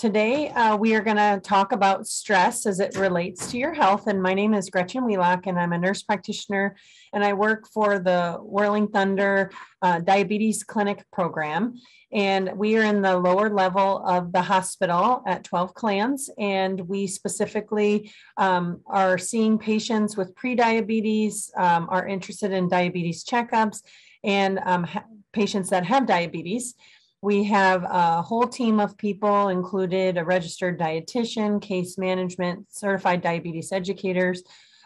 Today, uh, we are going to talk about stress as it relates to your health. And my name is Gretchen Wheelock, and I'm a nurse practitioner, and I work for the Whirling Thunder uh, Diabetes Clinic program. And we are in the lower level of the hospital at 12 clans, and we specifically um, are seeing patients with prediabetes, um, are interested in diabetes checkups, and um, patients that have diabetes. We have a whole team of people, included a registered dietitian, case management, certified diabetes educators,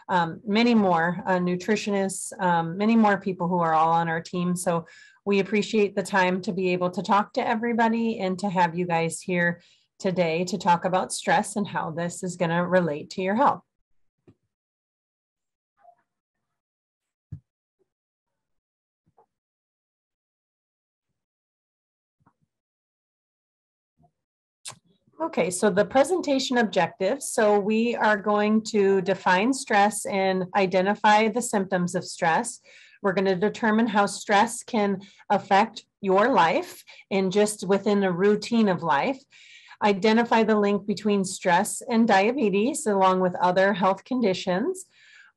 um, many more uh, nutritionists, um, many more people who are all on our team. So we appreciate the time to be able to talk to everybody and to have you guys here today to talk about stress and how this is going to relate to your health. Okay, so the presentation objectives. So we are going to define stress and identify the symptoms of stress. We're going to determine how stress can affect your life and just within a routine of life. Identify the link between stress and diabetes, along with other health conditions.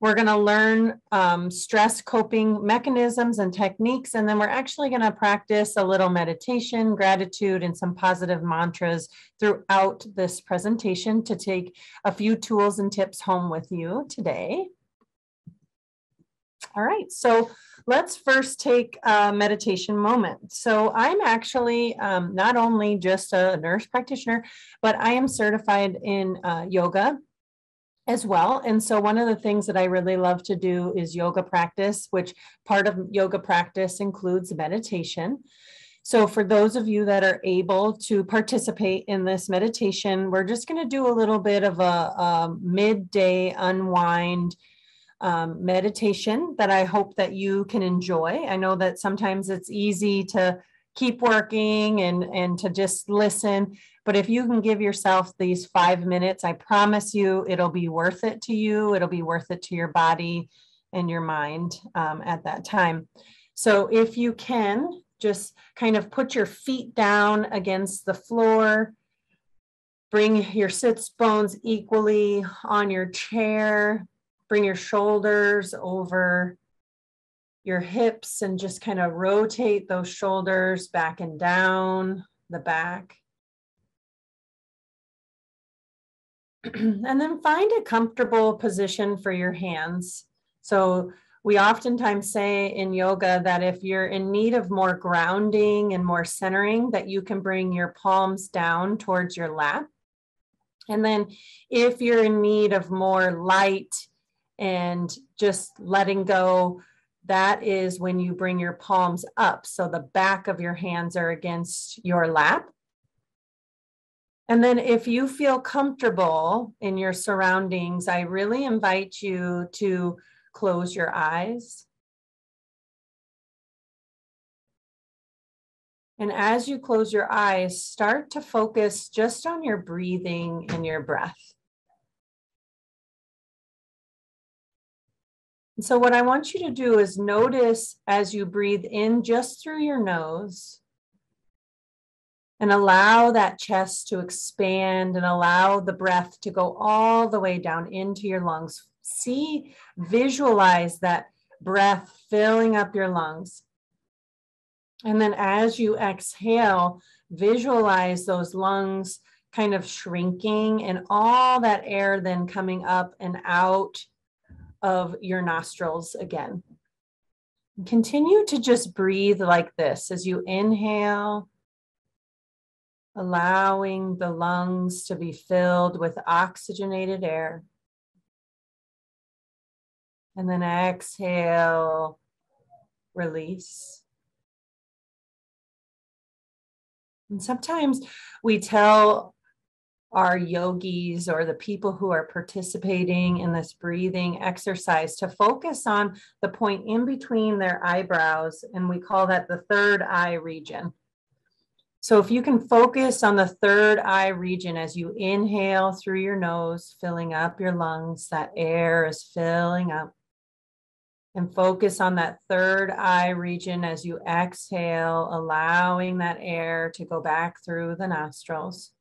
We're going to learn um, stress coping mechanisms and techniques, and then we're actually going to practice a little meditation, gratitude, and some positive mantras throughout this presentation to take a few tools and tips home with you today. All right, so let's first take a meditation moment. So I'm actually um, not only just a nurse practitioner, but I am certified in uh, yoga as well. And so one of the things that I really love to do is yoga practice, which part of yoga practice includes meditation. So for those of you that are able to participate in this meditation, we're just going to do a little bit of a, a midday unwind um, meditation that I hope that you can enjoy. I know that sometimes it's easy to keep working and and to just listen. But if you can give yourself these five minutes i promise you it'll be worth it to you. It'll be worth it to your body and your mind um, at that time. So if you can just kind of put your feet down against the floor. Bring your sits bones equally on your chair. Bring your shoulders over your hips and just kind of rotate those shoulders back and down the back. and then find a comfortable position for your hands. So we oftentimes say in yoga that if you're in need of more grounding and more centering, that you can bring your palms down towards your lap. And then if you're in need of more light and just letting go that is when you bring your palms up. So the back of your hands are against your lap. And then if you feel comfortable in your surroundings, I really invite you to close your eyes. And as you close your eyes, start to focus just on your breathing and your breath. So, what I want you to do is notice as you breathe in just through your nose and allow that chest to expand and allow the breath to go all the way down into your lungs. See, visualize that breath filling up your lungs. And then as you exhale, visualize those lungs kind of shrinking and all that air then coming up and out of your nostrils again. Continue to just breathe like this as you inhale, allowing the lungs to be filled with oxygenated air. And then exhale, release. And sometimes we tell our yogis or the people who are participating in this breathing exercise to focus on the point in between their eyebrows, and we call that the third eye region. So, if you can focus on the third eye region as you inhale through your nose, filling up your lungs, that air is filling up. And focus on that third eye region as you exhale, allowing that air to go back through the nostrils.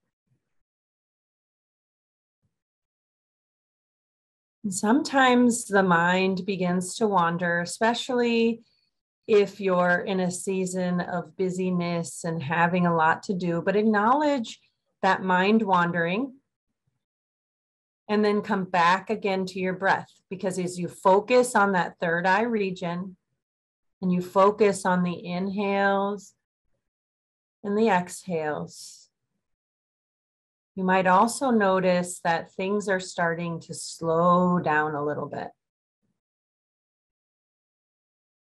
Sometimes the mind begins to wander, especially if you're in a season of busyness and having a lot to do, but acknowledge that mind wandering and then come back again to your breath. Because as you focus on that third eye region and you focus on the inhales and the exhales, you might also notice that things are starting to slow down a little bit.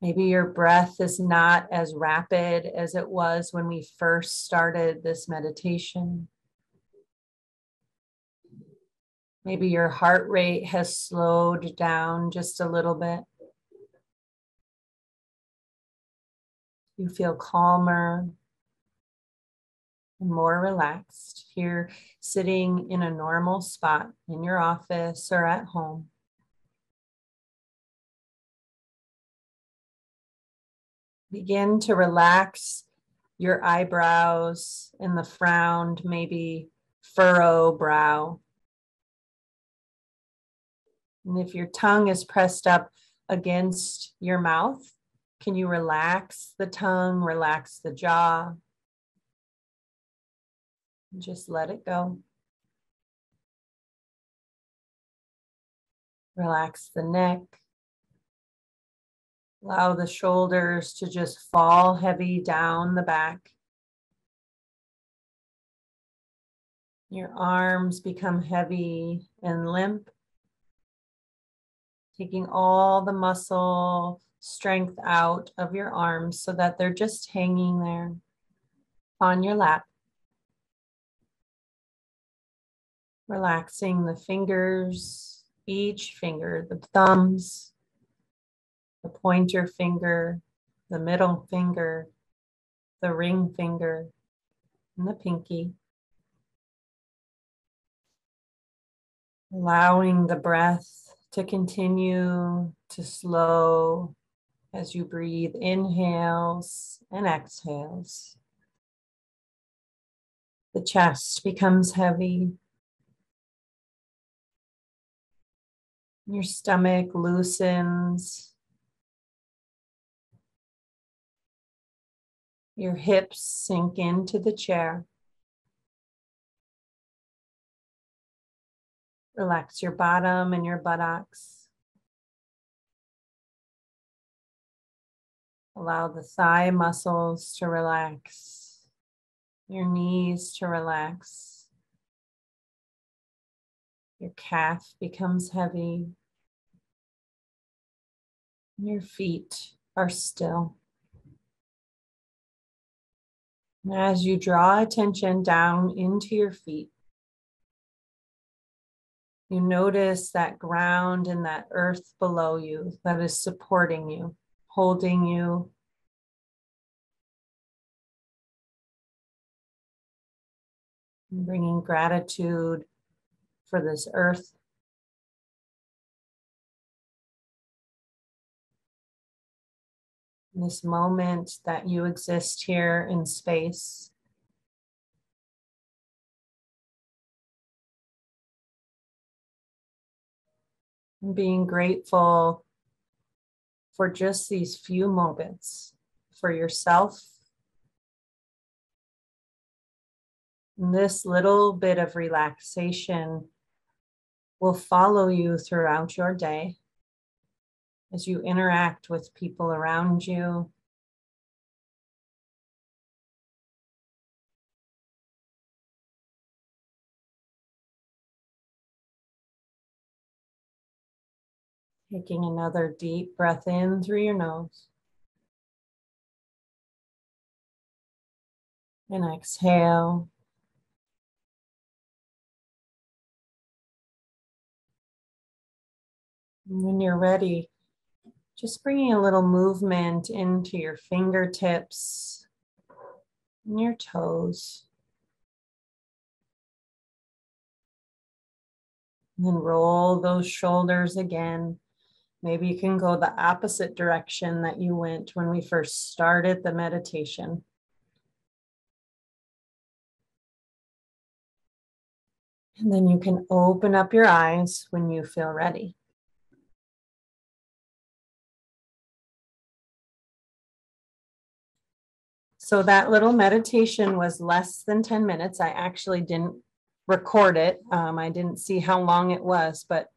Maybe your breath is not as rapid as it was when we first started this meditation. Maybe your heart rate has slowed down just a little bit. You feel calmer more relaxed here, sitting in a normal spot in your office or at home. Begin to relax your eyebrows and the frowned, maybe furrow brow. And if your tongue is pressed up against your mouth, can you relax the tongue, relax the jaw? Just let it go. Relax the neck. Allow the shoulders to just fall heavy down the back. Your arms become heavy and limp taking all the muscle strength out of your arms so that they're just hanging there on your lap. Relaxing the fingers, each finger, the thumbs, the pointer finger, the middle finger, the ring finger, and the pinky. Allowing the breath to continue to slow as you breathe inhales and exhales. The chest becomes heavy. Your stomach loosens. Your hips sink into the chair. Relax your bottom and your buttocks. Allow the thigh muscles to relax, your knees to relax. Your calf becomes heavy. Your feet are still. As you draw attention down into your feet, you notice that ground and that earth below you that is supporting you, holding you. Bringing gratitude for this earth. This moment that you exist here in space. being grateful for just these few moments for yourself. And this little bit of relaxation will follow you throughout your day as you interact with people around you, Taking another deep breath in through your nose. And exhale. When you're ready, just bringing a little movement into your fingertips and your toes. And then roll those shoulders again. Maybe you can go the opposite direction that you went when we first started the meditation. And then you can open up your eyes when you feel ready. So that little meditation was less than 10 minutes. I actually didn't record it. Um, I didn't see how long it was, but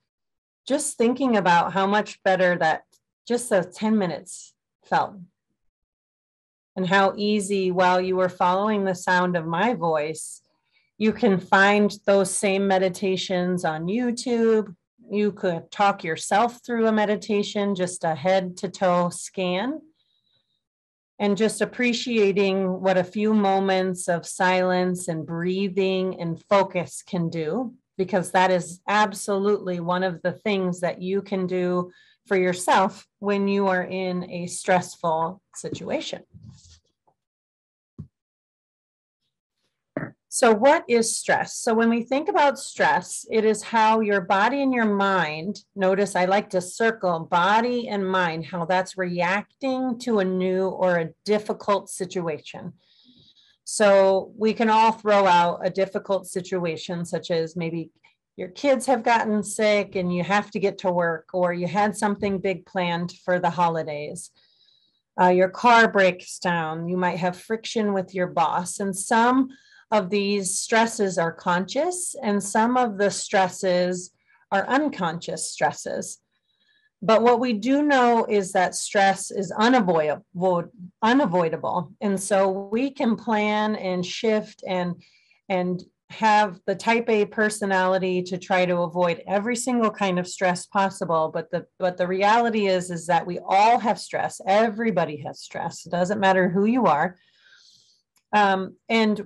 just thinking about how much better that just those 10 minutes felt and how easy while you were following the sound of my voice you can find those same meditations on YouTube. You could talk yourself through a meditation, just a head to toe scan. And just appreciating what a few moments of silence and breathing and focus can do, because that is absolutely one of the things that you can do for yourself when you are in a stressful situation. So, what is stress? So, when we think about stress, it is how your body and your mind, notice I like to circle body and mind, how that's reacting to a new or a difficult situation. So, we can all throw out a difficult situation, such as maybe your kids have gotten sick and you have to get to work, or you had something big planned for the holidays. Uh, your car breaks down, you might have friction with your boss, and some of these stresses are conscious and some of the stresses are unconscious stresses. But what we do know is that stress is unavoidable, unavoidable. And so we can plan and shift and, and have the type A personality to try to avoid every single kind of stress possible. But the but the reality is is that we all have stress. Everybody has stress. It doesn't matter who you are. Um, and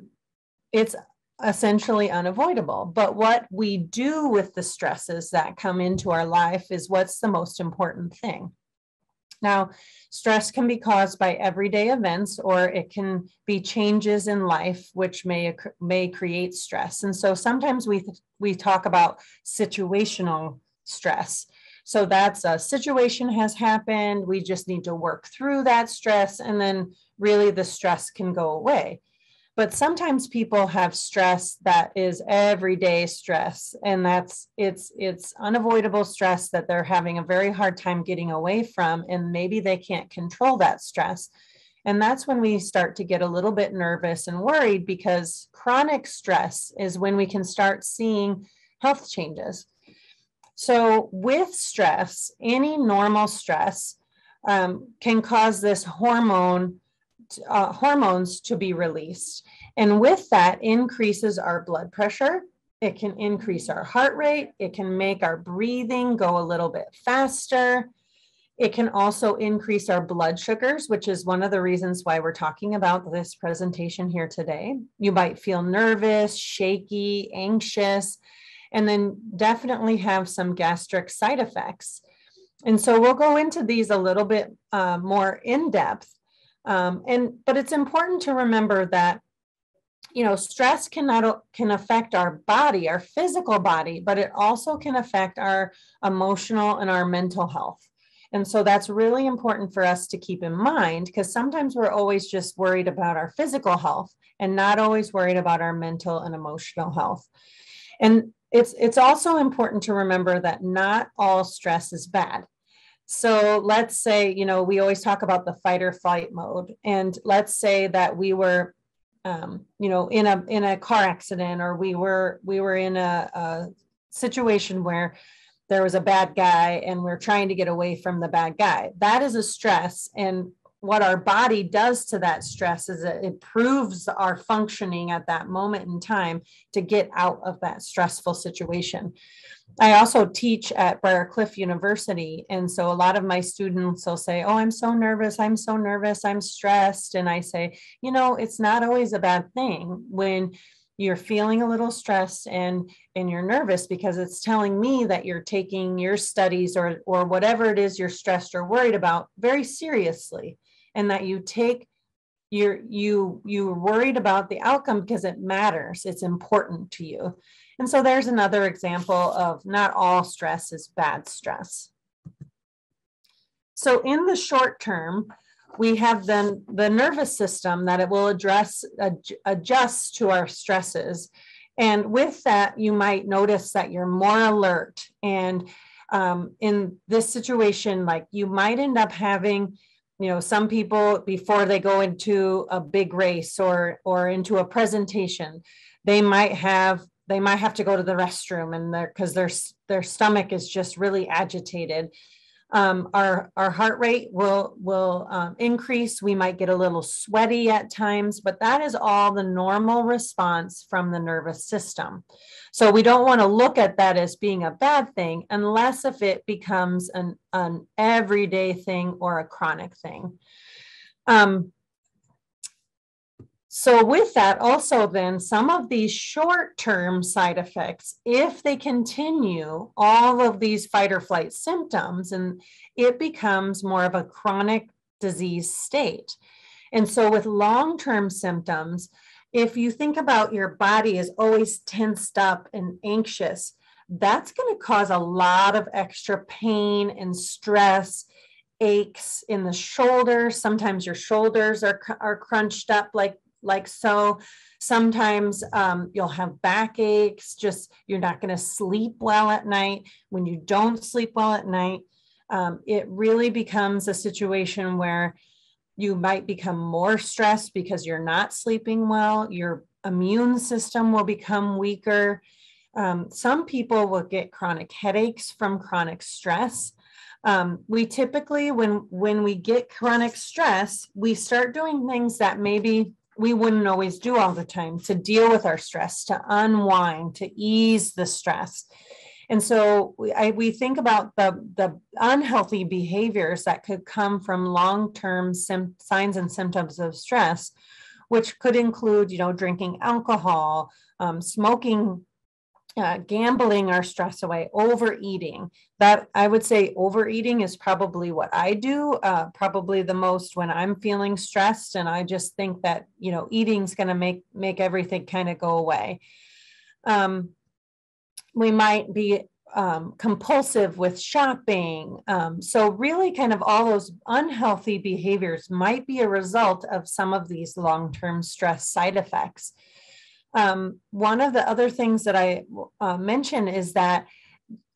it's essentially unavoidable. But what we do with the stresses that come into our life is what's the most important thing. Now, stress can be caused by everyday events or it can be changes in life which may may create stress. And so sometimes we we talk about situational stress. So that's a situation has happened, we just need to work through that stress and then really the stress can go away but sometimes people have stress that is everyday stress and that's it's it's unavoidable stress that they're having a very hard time getting away from and maybe they can't control that stress. And that's when we start to get a little bit nervous and worried because chronic stress is when we can start seeing health changes. So with stress any normal stress um, can cause this hormone uh, hormones to be released. And with that increases our blood pressure. It can increase our heart rate. It can make our breathing go a little bit faster. It can also increase our blood sugars, which is one of the reasons why we're talking about this presentation here today. You might feel nervous, shaky, anxious, and then definitely have some gastric side effects. And so we'll go into these a little bit uh, more in depth. Um, and but it's important to remember that you know stress cannot can affect our body our physical body but it also can affect our emotional and our mental health. And so that's really important for us to keep in mind because sometimes we're always just worried about our physical health and not always worried about our mental and emotional health. And it's it's also important to remember that not all stress is bad so let's say, you know, we always talk about the fight or flight mode. And let's say that we were, um, you know, in a in a car accident or we were we were in a, a situation where there was a bad guy and we're trying to get away from the bad guy. That is a stress. And what our body does to that stress is it improves our functioning at that moment in time to get out of that stressful situation. I also teach at Briar Cliff University. And so a lot of my students will say, Oh, I'm so nervous. I'm so nervous. I'm stressed. And I say, You know, it's not always a bad thing when you're feeling a little stressed and and you're nervous because it's telling me that you're taking your studies or or whatever it is you're stressed or worried about very seriously and that you take you're you you're worried about the outcome because it matters it's important to you and so there's another example of not all stress is bad stress. So in the short term, we have then the nervous system that it will address adjust to our stresses. And with that, you might notice that you're more alert. And um, in this situation, like you might end up having you know some people before they go into a big race or or into a presentation they might have they might have to go to the restroom and their because their their stomach is just really agitated um, our our heart rate will will um, increase. We might get a little sweaty at times but that is all the normal response from the nervous system. So we don't want to look at that as being a bad thing unless if it becomes an, an everyday thing or a chronic thing. Um, so, with that, also, then some of these short term side effects, if they continue all of these fight or flight symptoms, and it becomes more of a chronic disease state. And so, with long term symptoms, if you think about your body is always tensed up and anxious, that's going to cause a lot of extra pain and stress aches in the shoulders sometimes your shoulders are, are crunched up like like so. Sometimes um, you'll have backaches, just you're not going to sleep well at night. When you don't sleep well at night, um, it really becomes a situation where you might become more stressed because you're not sleeping well. Your immune system will become weaker. Um, some people will get chronic headaches from chronic stress. Um, we typically, when when we get chronic stress, we start doing things that maybe we wouldn't always do all the time to deal with our stress, to unwind, to ease the stress. And so we, I, we think about the, the unhealthy behaviors that could come from long-term sim- signs and symptoms of stress, which could include, you know, drinking alcohol, um, smoking uh, gambling our stress away, overeating. That I would say overeating is probably what I do, uh, probably the most when I'm feeling stressed, and I just think that you know eating's going to make make everything kind of go away. Um, we might be um, compulsive with shopping. Um, so, really, kind of all those unhealthy behaviors might be a result of some of these long term stress side effects. Um, one of the other things that I uh, mention is that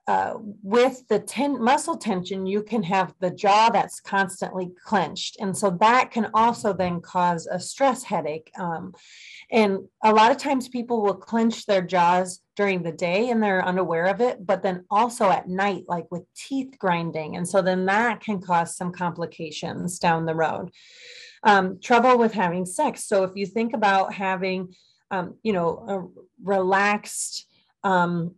uh, with the ten- muscle tension, you can have the jaw that's constantly clenched. And so that can also then cause a stress headache. Um, and a lot of times people will clench their jaws during the day and they're unaware of it, but then also at night, like with teeth grinding. And so then that can cause some complications down the road. Um, trouble with having sex. So if you think about having um, you know, relaxed, um,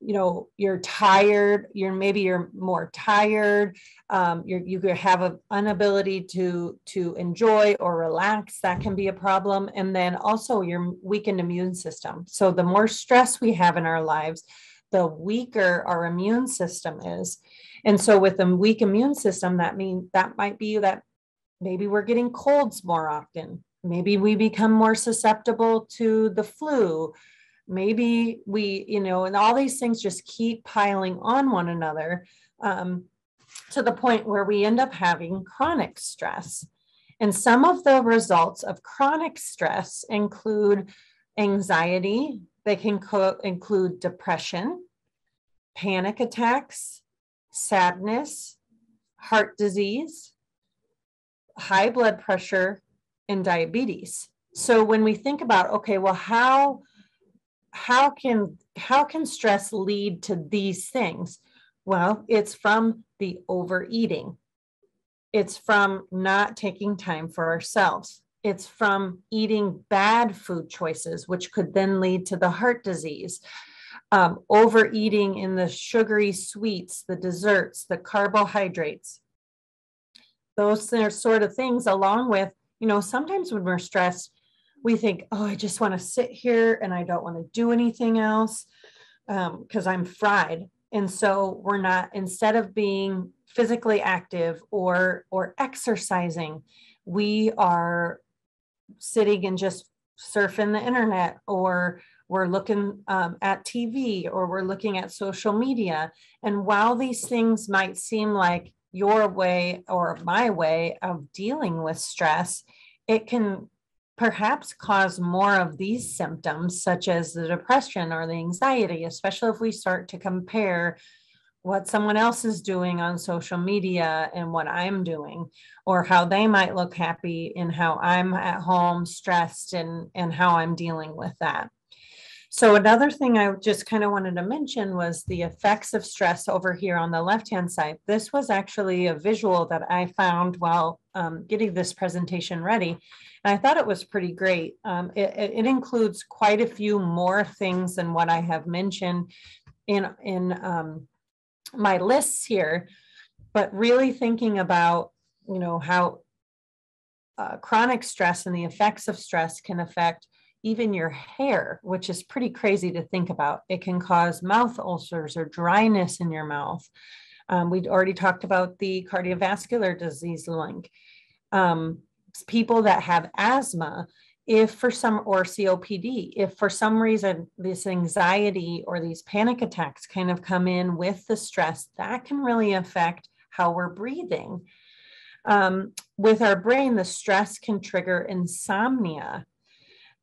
you know, you're tired, you're maybe you're more tired, um, you're, you have an inability to, to enjoy or relax, that can be a problem. And then also your weakened immune system. So the more stress we have in our lives, the weaker our immune system is. And so with a weak immune system, that means that might be that maybe we're getting colds more often maybe we become more susceptible to the flu. Maybe we you know and all these things just keep piling on one another um, to the point where we end up having chronic stress. And some of the results of chronic stress include anxiety they can co- include depression panic attacks sadness heart disease high blood pressure in diabetes. So when we think about, okay, well, how how can how can stress lead to these things? Well, it's from the overeating. It's from not taking time for ourselves. It's from eating bad food choices, which could then lead to the heart disease. Um, overeating in the sugary sweets, the desserts, the carbohydrates. Those sort of things, along with you know, sometimes when we're stressed, we think, oh, I just want to sit here and I don't want to do anything else because um, I'm fried. And so we're not, instead of being physically active or or exercising, we are sitting and just surfing the internet or we're looking um, at TV or we're looking at social media. And while these things might seem like your way or my way of dealing with stress, it can perhaps cause more of these symptoms, such as the depression or the anxiety, especially if we start to compare what someone else is doing on social media and what I'm doing, or how they might look happy and how I'm at home stressed and, and how I'm dealing with that. So another thing I just kind of wanted to mention was the effects of stress over here on the left-hand side. This was actually a visual that I found while um, getting this presentation ready. And I thought it was pretty great. Um, it, it, includes quite a few more things than what I have mentioned in, in um, my lists here, but really thinking about, you know, how uh, chronic stress and the effects of stress can affect even your hair, which is pretty crazy to think about. It can cause mouth ulcers or dryness in your mouth. Um, we'd already talked about the cardiovascular disease link. Um, people that have asthma, if for some or COPD, if for some reason this anxiety or these panic attacks kind of come in with the stress, that can really affect how we're breathing. Um, with our brain, the stress can trigger insomnia.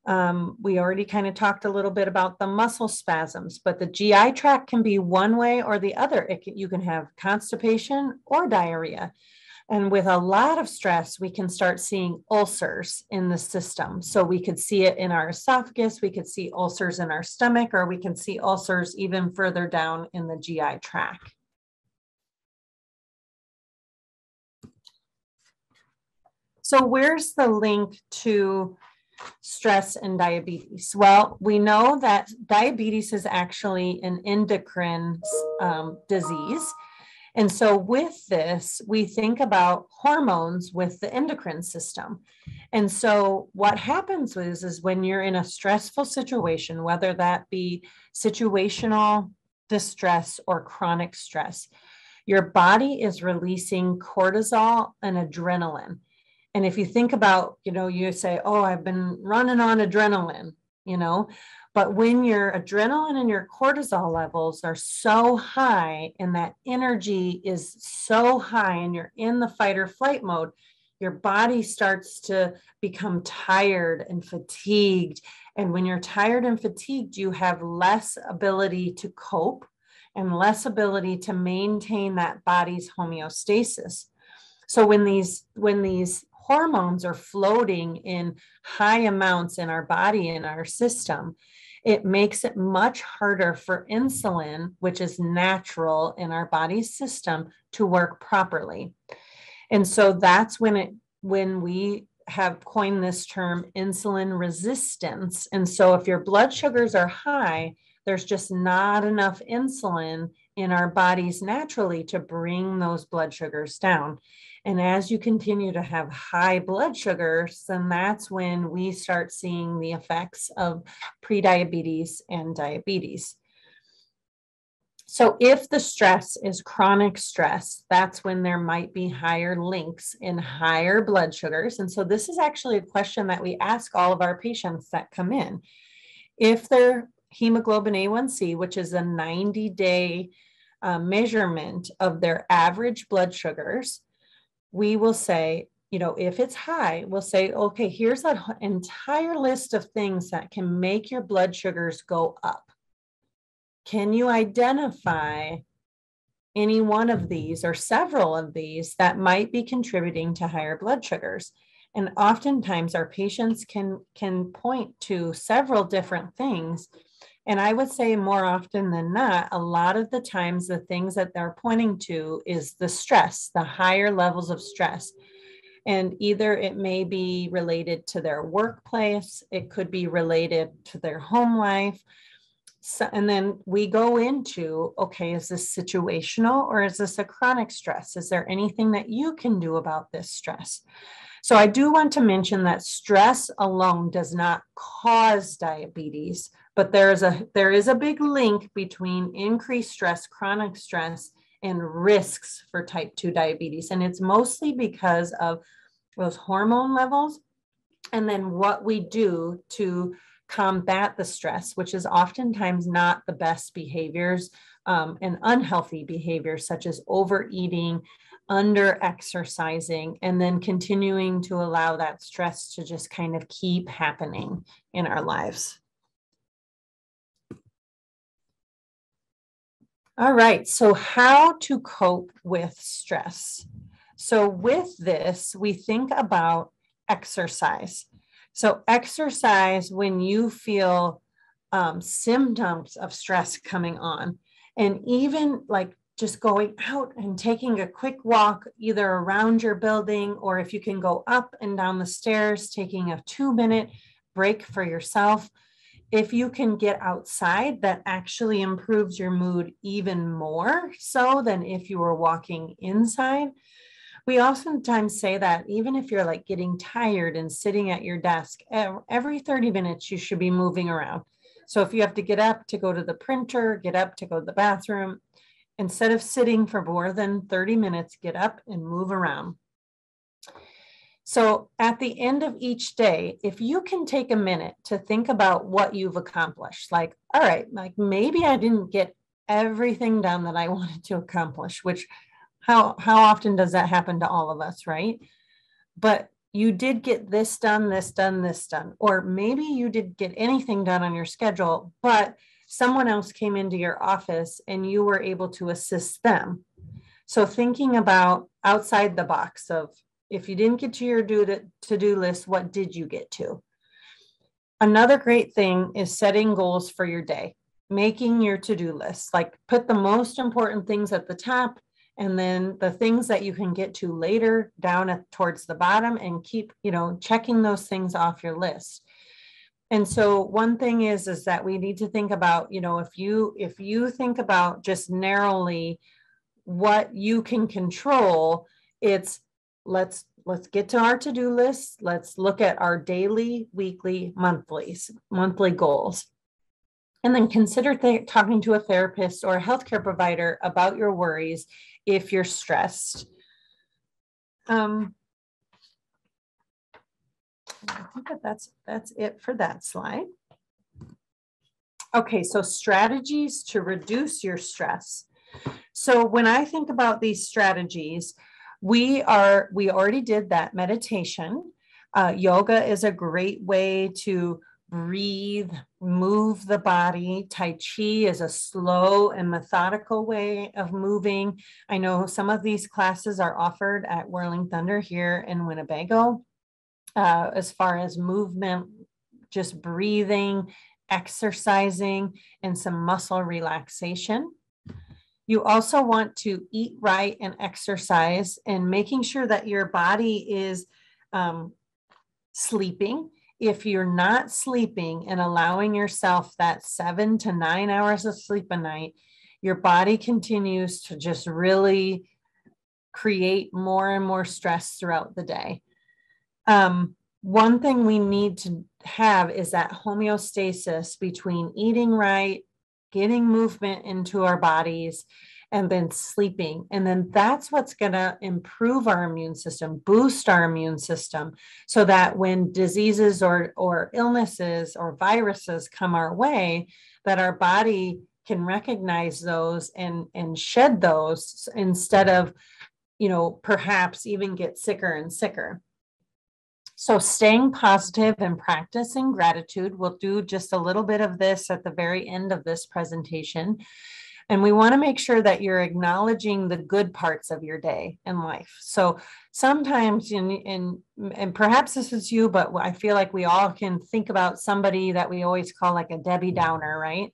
Um, we already kind of talked a little bit about the muscle spasms, but the GI tract can be one way or the other. Can, you can have constipation or diarrhea. And with a lot of stress, we can start seeing ulcers in the system. So we could see it in our esophagus, we could see ulcers in our stomach, or we can see ulcers even further down in the GI tract. So where's the link to stress and diabetes? Well, we know that diabetes is actually an endocrine um, disease. And so, with this, we think about hormones with the endocrine system. And so, what happens is, is when you're in a stressful situation, whether that be situational distress or chronic stress, your body is releasing cortisol and adrenaline. And if you think about, you know, you say, oh, I've been running on adrenaline, you know, but when your adrenaline and your cortisol levels are so high and that energy is so high and you're in the fight or flight mode, your body starts to become tired and fatigued. And when you're tired and fatigued, you have less ability to cope and less ability to maintain that body's homeostasis. So when these when these hormones are floating in high amounts in our body in our system it makes it much harder for insulin, which is natural in our body's system, to work properly. And so that's when it when we have coined this term insulin resistance. And so if your blood sugars are high, there's just not enough insulin in our bodies naturally to bring those blood sugars down. And as you continue to have high blood sugars, then that's when we start seeing the effects of prediabetes and diabetes. So, if the stress is chronic stress, that's when there might be higher links in higher blood sugars. And so, this is actually a question that we ask all of our patients that come in. If their hemoglobin A1C, which is a 90 day uh, measurement of their average blood sugars, we will say, you know, if it's high, we'll say, okay, here's an entire list of things that can make your blood sugars go up. Can you identify any one of these or several of these that might be contributing to higher blood sugars? And oftentimes our patients can, can point to several different things and I would say more often than not, a lot of the times the things that they're pointing to is the stress, the higher levels of stress. And either it may be related to their workplace, it could be related to their home life. So, and then we go into okay, is this situational or is this a chronic stress? Is there anything that you can do about this stress? So, I do want to mention that stress alone does not cause diabetes but there's a there is a big link between increased stress chronic stress and risks for type 2 diabetes. And it's mostly because of those hormone levels and then what we do to combat the stress which is oftentimes not the best behaviors um, and unhealthy behaviors such as overeating under exercising and then continuing to allow that stress to just kind of keep happening in our lives All right. So, how to cope with stress. So, with this, we think about exercise. So, exercise when you feel um, symptoms of stress coming on, and even like just going out and taking a quick walk either around your building or if you can go up and down the stairs, taking a two minute break for yourself if you can get outside, that actually improves your mood even more so than if you were walking inside. We oftentimes say that even if you're like getting tired and sitting at your desk, every 30 minutes you should be moving around. So if you have to get up to go to the printer, get up to go to the bathroom, instead of sitting for more than 30 minutes, get up and move around. So at the end of each day, if you can take a minute to think about what you've accomplished, like, all right, like maybe I didn't get everything done that I wanted to accomplish, which how how often does that happen to all of us, right? But you did get this done, this done, this done, or maybe you didn't get anything done on your schedule, but someone else came into your office and you were able to assist them. So thinking about outside the box of if you didn't get to your to do list, what did you get to? Another great thing is setting goals for your day, making your to do list. Like put the most important things at the top and then the things that you can get to later down at, towards the bottom and keep, you know, checking those things off your list. And so one thing is is that we need to think about, you know, if you if you think about just narrowly what you can control, it's let's let's get to our to-do list. Let's look at our daily, weekly, monthlies, monthly goals. And then consider th- talking to a therapist or a healthcare provider about your worries if you're stressed. Um, I think that that's that's it for that slide. Okay, so strategies to reduce your stress. So when I think about these strategies, we are we already did that meditation. Uh, yoga is a great way to breathe move the body. Tai chi is a slow and methodical way of moving. I know some of these classes are offered at whirling thunder here in winnebago. Uh, as far as movement just breathing exercising and some muscle relaxation you also want to eat right and exercise and making sure that your body is um, sleeping. If you're not sleeping and allowing yourself that seven to nine hours of sleep a night, your body continues to just really create more and more stress throughout the day. Um, one thing we need to have is that homeostasis between eating right, getting movement into our bodies and then sleeping. And then that's what's going to improve our immune system, boost our immune system, so that when diseases or, or illnesses or viruses come our way, that our body can recognize those and, and shed those instead of, you know, perhaps even get sicker and sicker. So, staying positive and practicing gratitude, we'll do just a little bit of this at the very end of this presentation. And we want to make sure that you're acknowledging the good parts of your day and life. So sometimes, in, in, and perhaps this is you, but I feel like we all can think about somebody that we always call like a Debbie Downer, right?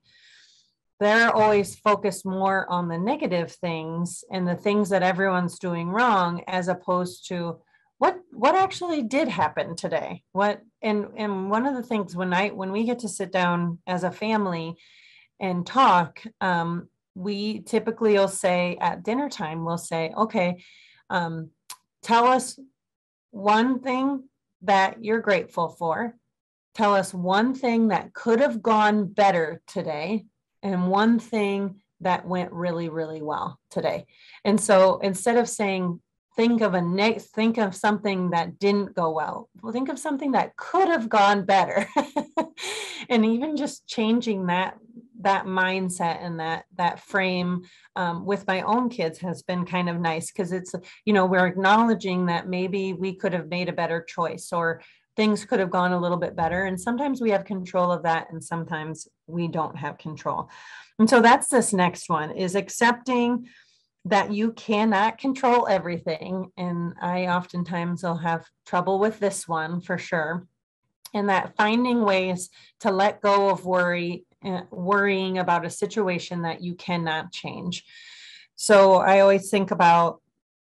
They're always focused more on the negative things and the things that everyone's doing wrong, as opposed to, what what actually did happen today? What and and one of the things when i when we get to sit down as a family and talk um, we typically will say at dinner time we'll say okay um, tell us one thing that you're grateful for. Tell us one thing that could have gone better today and one thing that went really really well today. And so instead of saying think of a next think of something that didn't go well think of something that could have gone better and even just changing that that mindset and that that frame um, with my own kids has been kind of nice because it's you know we're acknowledging that maybe we could have made a better choice or things could have gone a little bit better. And sometimes we have control of that, and sometimes we don't have control. And so that's this next one is accepting that you cannot control everything. And I oftentimes will have trouble with this one for sure. And that finding ways to let go of worry, uh, worrying about a situation that you cannot change. So I always think about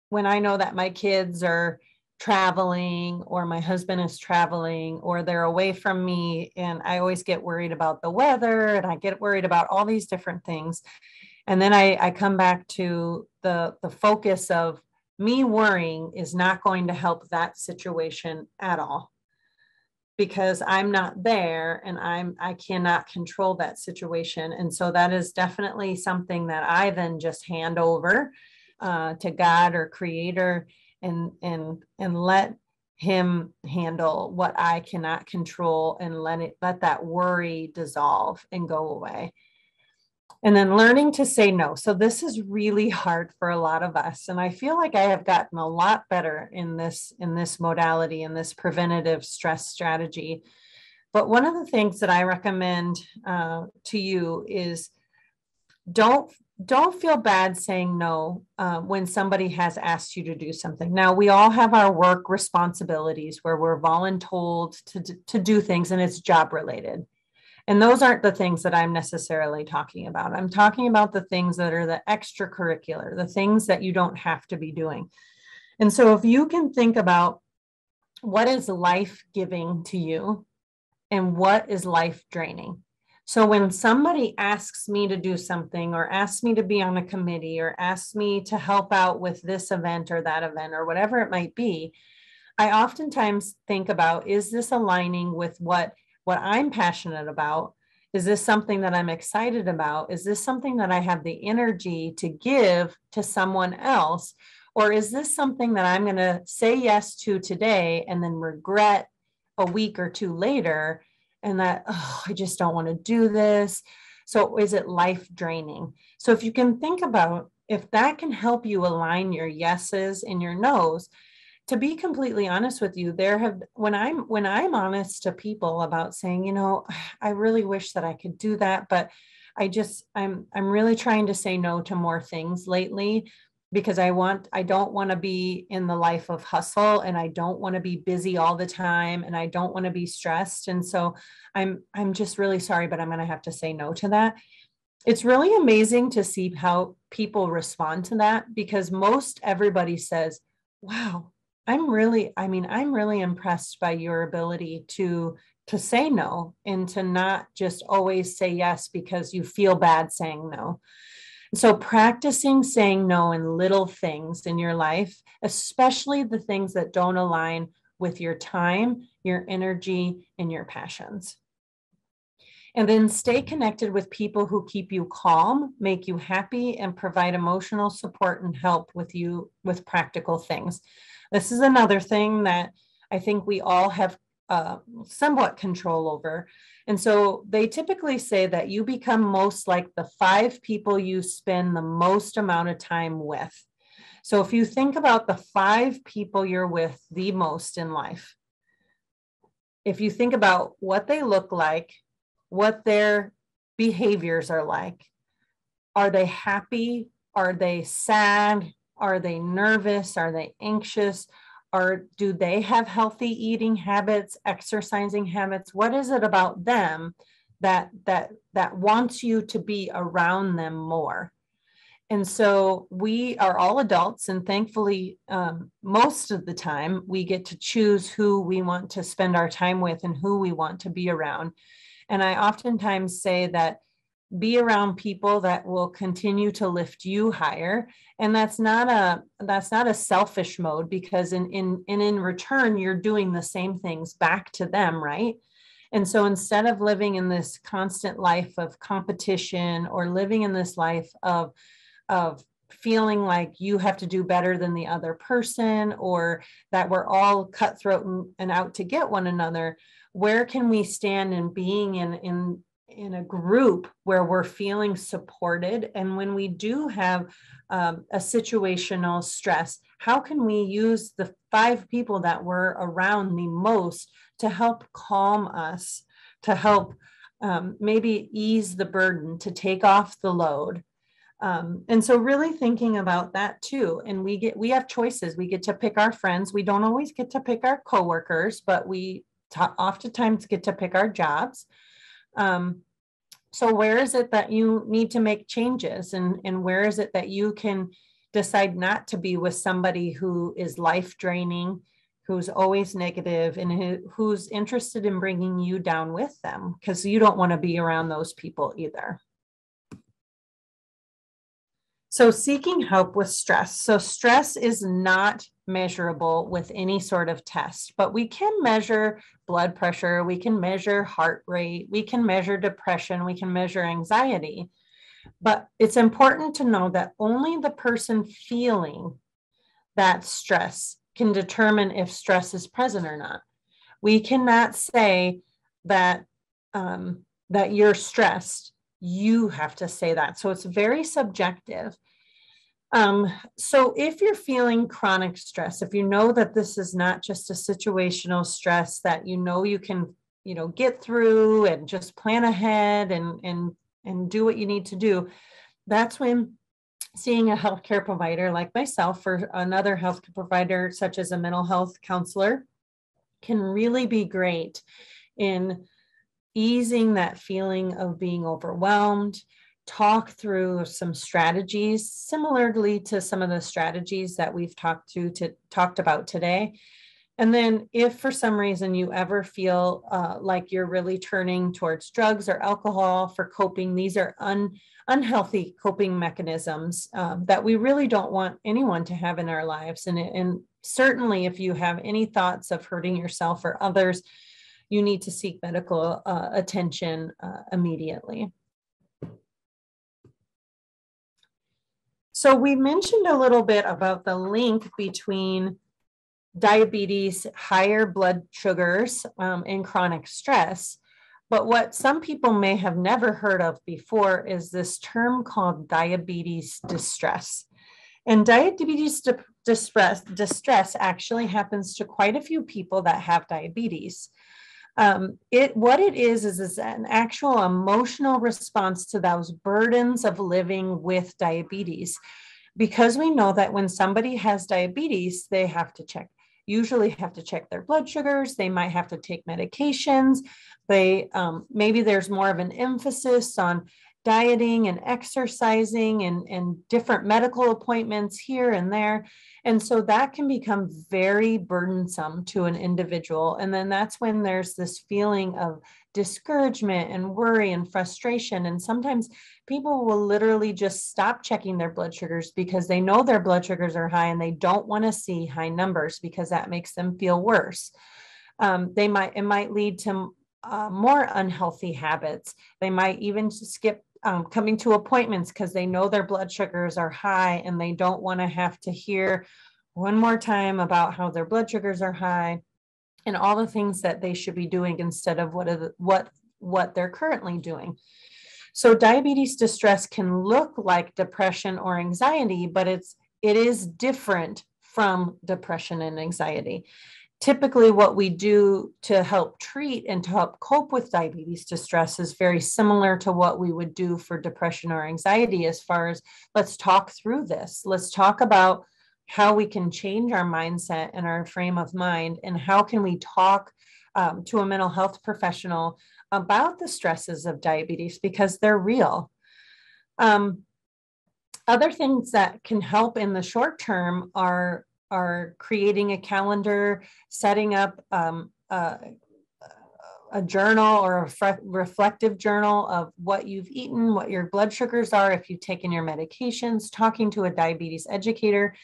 when I know that my kids are traveling or my husband is traveling or they're away from me and I always get worried about the weather and I get worried about all these different things. And then I, I come back to the, the focus of me worrying is not going to help that situation at all because I'm not there and I'm I cannot control that situation. And so that is definitely something that I then just hand over uh, to God or creator and and and let him handle what I cannot control and let it let that worry dissolve and go away. And then learning to say no. So this is really hard for a lot of us and I feel like I have gotten a lot better in this in this modality in this preventative stress strategy. But one of the things that I recommend uh, to you is don't don't feel bad saying no uh, when somebody has asked you to do something. Now, we all have our work responsibilities where we're voluntold to, to do things and it's job related. And those aren't the things that I'm necessarily talking about. I'm talking about the things that are the extracurricular, the things that you don't have to be doing. And so, if you can think about what is life giving to you and what is life draining, so when somebody asks me to do something or asks me to be on a committee or asks me to help out with this event or that event or whatever it might be, I oftentimes think about is this aligning with what what I'm passionate about? Is this something that I'm excited about? Is this something that I have the energy to give to someone else? Or is this something that I'm going to say yes to today and then regret a week or two later and that oh, I just don't want to do this. So is it life draining? So if you can think about if that can help you align your yeses and your nos, to be completely honest with you, there have when I'm when I'm honest to people about saying, you know, I really wish that I could do that, but I just I'm I'm really trying to say no to more things lately because I want I don't want to be in the life of hustle and I don't want to be busy all the time and I don't want to be stressed and so I'm I'm just really sorry but I'm going to have to say no to that. It's really amazing to see how people respond to that because most everybody says, "Wow, I'm really I mean, I'm really impressed by your ability to to say no and to not just always say yes because you feel bad saying no." So, practicing saying no in little things in your life, especially the things that don't align with your time, your energy, and your passions. And then stay connected with people who keep you calm, make you happy, and provide emotional support and help with you with practical things. This is another thing that I think we all have uh, somewhat control over. And so they typically say that you become most like the five people you spend the most amount of time with. So if you think about the five people you're with the most in life, if you think about what they look like, what their behaviors are like, are they happy? Are they sad? Are they nervous? Are they anxious? or do they have healthy eating habits exercising habits what is it about them that that that wants you to be around them more and so we are all adults and thankfully um, most of the time we get to choose who we want to spend our time with and who we want to be around and i oftentimes say that be around people that will continue to lift you higher. And that's not a that's not a selfish mode because in in and in return you're doing the same things back to them right? And so instead of living in this constant life of competition or living in this life of of feeling like you have to do better than the other person or that we're all cutthroat and, and out to get one another where can we stand in being in in in a group where we're feeling supported and when we do have um, a situational stress how can we use the five people that we're around the most to help calm us, to help um, maybe ease the burden, to take off the load. Um, and so really thinking about that too. And we get we have choices. We get to pick our friends. We don't always get to pick our coworkers, but we t- oftentimes get to pick our jobs. Um, so where is it that you need to make changes and, and where is it that you can decide not to be with somebody who is life draining who's always negative and who, who's interested in bringing you down with them because you don't want to be around those people either. So, seeking help with stress. So, stress is not measurable with any sort of test, but we can measure blood pressure, we can measure heart rate, we can measure depression, we can measure anxiety. But it's important to know that only the person feeling that stress can determine if stress is present or not. We cannot say that um, that you're stressed. You have to say that. So it's very subjective. Um, so if you're feeling chronic stress, if you know that this is not just a situational stress that you know you can, you know, get through and just plan ahead and and and do what you need to do, that's when seeing a healthcare provider like myself or another healthcare provider, such as a mental health counselor, can really be great in easing that feeling of being overwhelmed. Talk through some strategies, similarly to some of the strategies that we've talked to, to talked about today. And then, if for some reason you ever feel uh, like you're really turning towards drugs or alcohol for coping, these are un, unhealthy coping mechanisms um, that we really don't want anyone to have in our lives. And, and certainly, if you have any thoughts of hurting yourself or others, you need to seek medical uh, attention uh, immediately. So, we mentioned a little bit about the link between diabetes, higher blood sugars, um, and chronic stress. But what some people may have never heard of before is this term called diabetes distress. And diabetes di- distress, distress actually happens to quite a few people that have diabetes. Um, it what it is is is an actual emotional response to those burdens of living with diabetes because we know that when somebody has diabetes they have to check usually have to check their blood sugars. They might have to take medications. They um, maybe there's more of an emphasis on dieting and exercising and, and different medical appointments here and there. And so that can become very burdensome to an individual. And then that's when there's this feeling of discouragement and worry and frustration. And sometimes people will literally just stop checking their blood sugars because they know their blood sugars are high and they don't want to see high numbers because that makes them feel worse. Um, they might it might lead to uh, more unhealthy habits. They might even skip um, coming to appointments because they know their blood sugars are high and they don't want to have to hear one more time about how their blood sugars are high and all the things that they should be doing instead of what what what they're currently doing. So diabetes distress can look like depression or anxiety, but it's it is different from depression and anxiety. Typically, what we do to help treat and to help cope with diabetes distress is very similar to what we would do for depression or anxiety, as far as let's talk through this. Let's talk about how we can change our mindset and our frame of mind, and how can we talk um, to a mental health professional about the stresses of diabetes because they're real. Um, other things that can help in the short term are are creating a calendar, setting up um, a, a, journal or a reflective journal of what you've eaten, what your blood sugars are, if you've taken your medications, talking to a diabetes educator.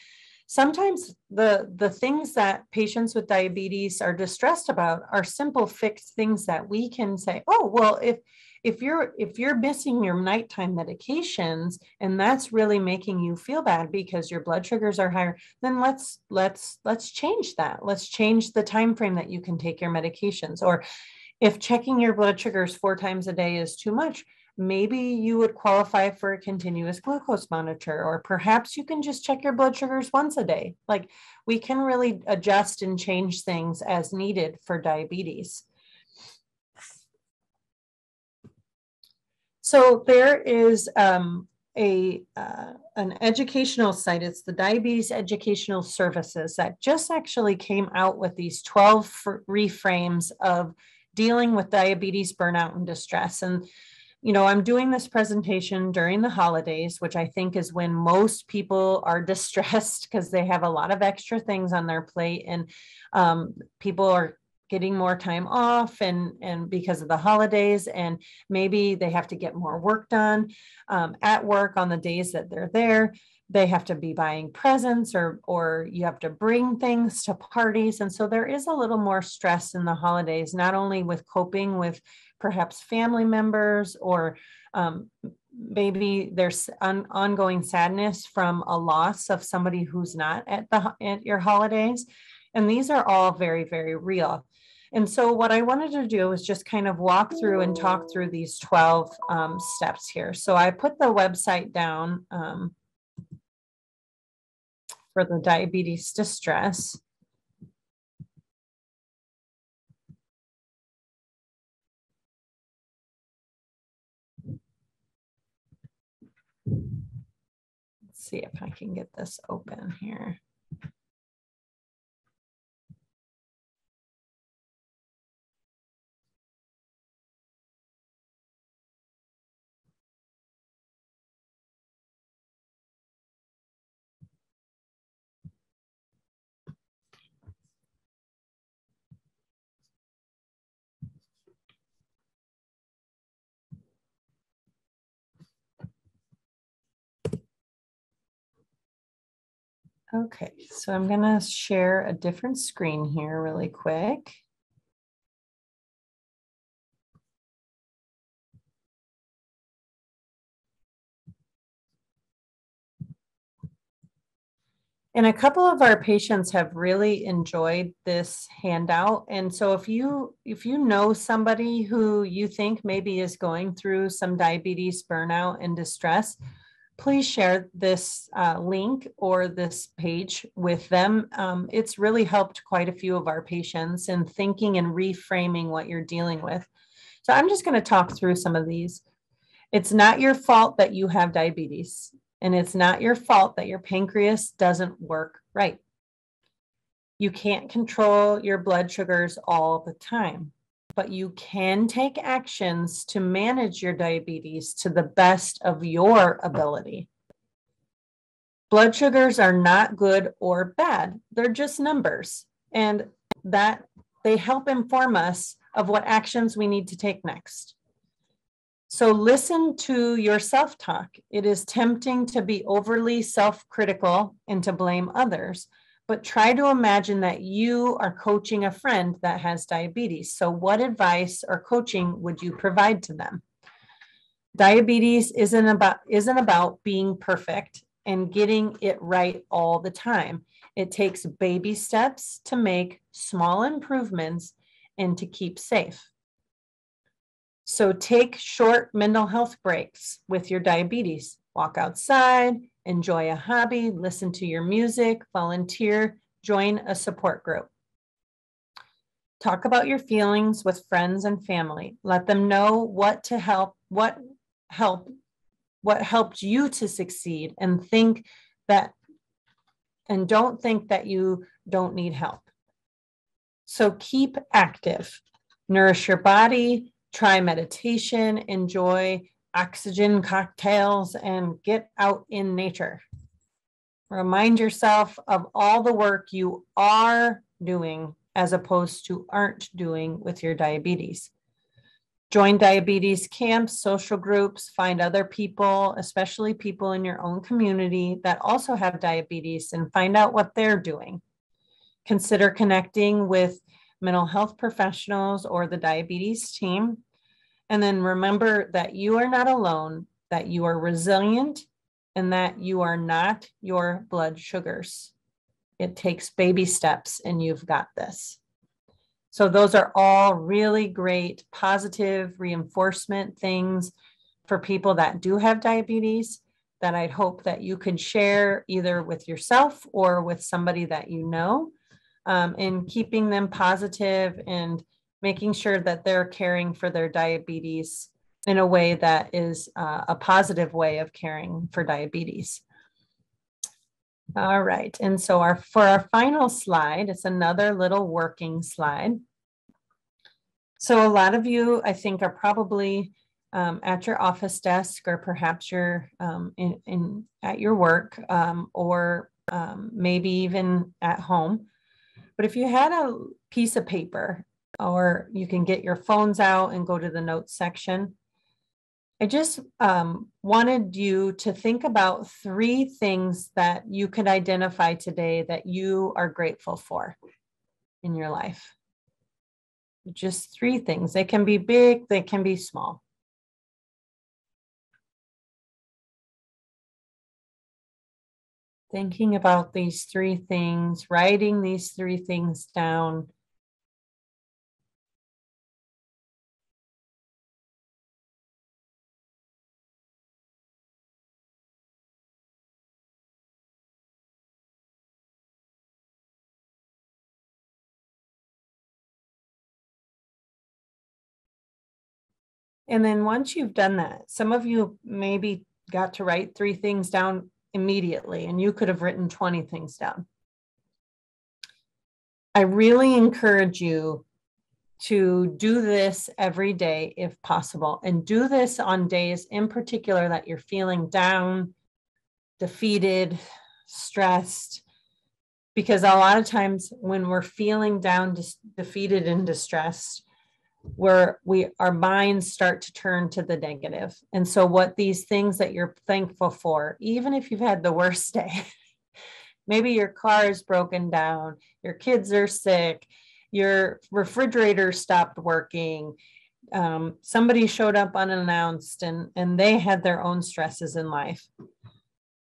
Sometimes the the things that patients with diabetes are distressed about are simple fixed things that we can say oh well if if you're if you're missing your nighttime medications and that's really making you feel bad because your blood sugars are higher then let's let's let's change that let's change the time frame that you can take your medications or if checking your blood sugars four times a day is too much maybe you would qualify for a continuous glucose monitor, or perhaps you can just check your blood sugars once a day. Like we can really adjust and change things as needed for diabetes. So there is um, a uh, an educational site. It's the Diabetes Educational Services that just actually came out with these 12 reframes of dealing with diabetes burnout and distress. And you know, I'm doing this presentation during the holidays, which I think is when most people are distressed because they have a lot of extra things on their plate and um, people are getting more time off and and because of the holidays and maybe they have to get more work done um, at work on the days that they're there they have to be buying presents or or you have to bring things to parties. And so there is a little more stress in the holidays not only with coping with perhaps family members or um, maybe there's an ongoing sadness from a loss of somebody who's not at the at your holidays. And these are all very very real and so what i wanted to do is just kind of walk through and talk through these 12 um, steps here. So i put the website down um, for the diabetes distress. See if I can get this open here. Okay, so I'm going to share a different screen here really quick. And a couple of our patients have really enjoyed this handout. And so if you if you know somebody who you think maybe is going through some diabetes burnout and distress, please share this uh, link or this page with them. Um, it's really helped quite a few of our patients in thinking and reframing what you're dealing with. So I'm just going to talk through some of these. It's not your fault that you have diabetes, and it's not your fault that your pancreas doesn't work right. You can't control your blood sugars all the time but you can take actions to manage your diabetes to the best of your ability. Blood sugars are not good or bad, they're just numbers. And that they help inform us of what actions we need to take next. So listen to your self talk. It is tempting to be overly self critical and to blame others but try to imagine that you are coaching a friend that has diabetes. So, what advice or coaching would you provide to them? Diabetes isn't about isn't about being perfect and getting it right all the time. It takes baby steps to make small improvements and to keep safe. So take short mental health breaks with your diabetes. Walk outside, enjoy a hobby, listen to your music, volunteer, join a support group. Talk about your feelings with friends and family. Let them know what to help, what help, what helped you to succeed and think that and don't think that you don't need help. So keep active. Nourish your body, try meditation, enjoy oxygen cocktails, and get out in nature. Remind yourself of all the work you are doing as opposed to aren't doing with your diabetes. Join diabetes camps, social groups, find other people, especially people in your own community that also have diabetes, and find out what they're doing. Consider connecting with mental health professionals or the diabetes team and then remember that you are not alone, that you are resilient, and that you are not your blood sugars. It takes baby steps, and you've got this. So, those are all really great positive reinforcement things for people that do have diabetes that I'd hope that you can share either with yourself or with somebody that you know um, in keeping them positive and making sure that they're caring for their diabetes in a way that is uh, a positive way of caring for diabetes. All right, and so our for our final slide, it's another little working slide. So a lot of you, I think, are probably um, at your office desk, or perhaps you're um, in, in, at your work, um, or um, maybe even at home. But if you had a piece of paper, or you can get your phones out and go to the notes section, I just um, wanted you to think about three things that you could identify today that you are grateful for in your life. Just three things. They can be big, they can be small. Thinking about these three things, writing these three things down And then once you've done that, some of you maybe got to write three things down immediately, and you could have written 20 things down. I really encourage you to do this every day if possible, and do this on days in particular that you're feeling down, defeated, stressed. Because a lot of times when we're feeling down, defeated, and distressed, where we our minds start to turn to the negative. And so what these things that you're thankful for even if you've had the worst day maybe your car is broken down your kids are sick your refrigerator stopped working um, somebody showed up unannounced and and they had their own stresses in life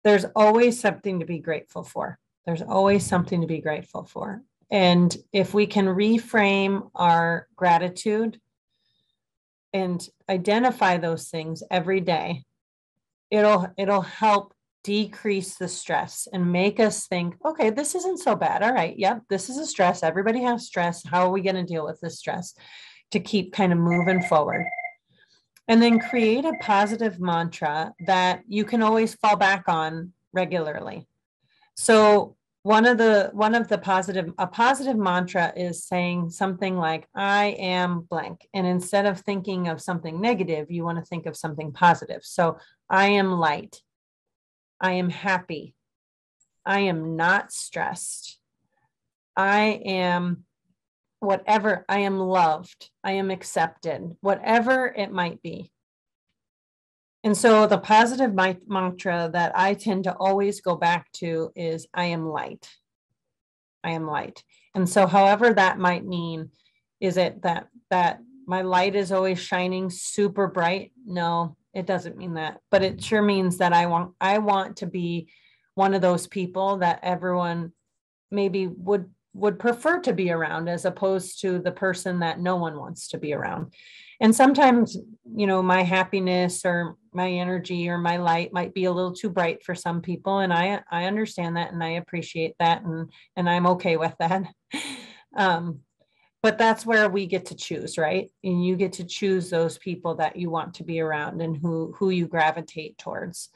there's always something to be grateful for. There's always something to be grateful for and if we can reframe our gratitude and identify those things every day, it'll it'll help decrease the stress and make us think, okay, this isn't so bad. All right, yep, this is a stress. Everybody has stress. How are we going to deal with this stress to keep kind of moving forward? And then create a positive mantra that you can always fall back on regularly. So one of the one of the positive a positive mantra is saying something like i am blank. And instead of thinking of something negative you want to think of something positive. So i am light. I am happy. I am not stressed. I am whatever i am loved. I am accepted. Whatever it might be and so the positive mantra that I tend to always go back to is I am light. I am light. And so however that might mean, is it that that my light is always shining super bright? No, it doesn't mean that. But it sure means that I want I want to be one of those people that everyone maybe would would prefer to be around as opposed to the person that no one wants to be around. And sometimes you know my happiness or my energy or my light might be a little too bright for some people and i i understand that and i appreciate that and and i'm okay with that. Um but that's where we get to choose right? And you get to choose those people that you want to be around and who who you gravitate towards.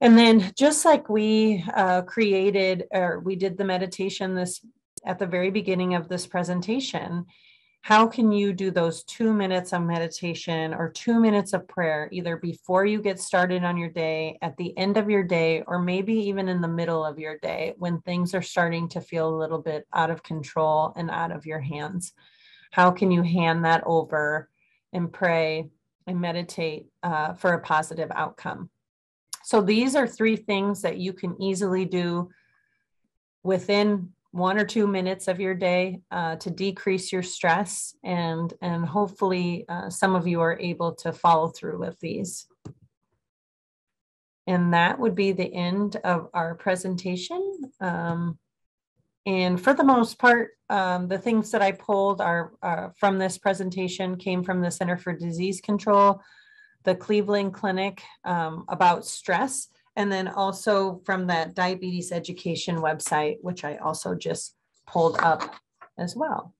And then just like we uh, created or we did the meditation this at the very beginning of this presentation how can you do those two minutes of meditation or two minutes of prayer, either before you get started on your day, at the end of your day, or maybe even in the middle of your day when things are starting to feel a little bit out of control and out of your hands? How can you hand that over and pray and meditate uh, for a positive outcome? So, these are three things that you can easily do within one or two minutes of your day uh, to decrease your stress and and hopefully uh, some of you are able to follow through with these. And that would be the end of our presentation. Um, and for the most part um, the things that i pulled are uh, from this presentation came from the center for disease control the Cleveland Clinic um, about stress, and then also from that diabetes education website, which I also just pulled up as well.